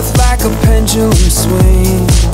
forth like a pendulum swing.